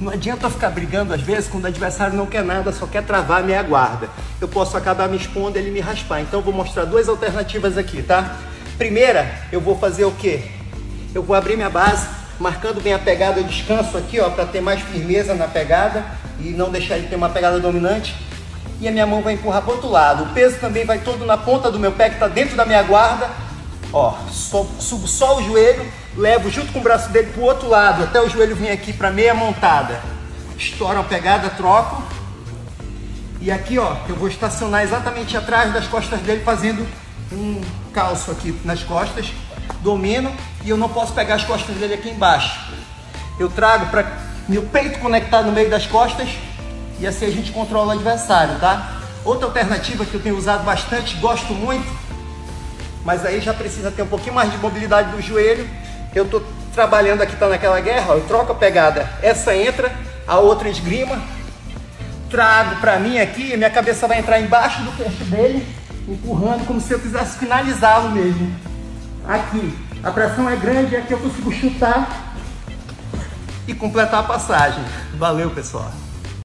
Não adianta ficar brigando às vezes quando o adversário não quer nada, só quer travar a minha guarda. Eu posso acabar me expondo e ele me raspar. Então eu vou mostrar duas alternativas aqui, tá? Primeira, eu vou fazer o quê? Eu vou abrir minha base, marcando bem a pegada, eu descanso aqui, ó, para ter mais firmeza na pegada e não deixar ele ter uma pegada dominante. E a minha mão vai empurrar para outro lado. O peso também vai todo na ponta do meu pé, que está dentro da minha guarda. Ó, subo só o joelho, levo junto com o braço dele para o outro lado, até o joelho vir aqui para meia montada. Estouro a pegada, troco. E aqui, ó, eu vou estacionar exatamente atrás das costas dele, fazendo um calço aqui nas costas. Domino e eu não posso pegar as costas dele aqui embaixo. Eu trago para meu peito conectado no meio das costas e assim a gente controla o adversário, tá? Outra alternativa que eu tenho usado bastante, gosto muito, mas aí já precisa ter um pouquinho mais de mobilidade do joelho. Eu tô trabalhando aqui, tá naquela guerra, ó, eu troco a pegada, essa entra, a outra esgrima, trago para mim aqui, minha cabeça vai entrar embaixo do queixo dele, empurrando como se eu quisesse finalizá-lo mesmo. Aqui, a pressão é grande, aqui eu consigo chutar e completar a passagem. Valeu, pessoal!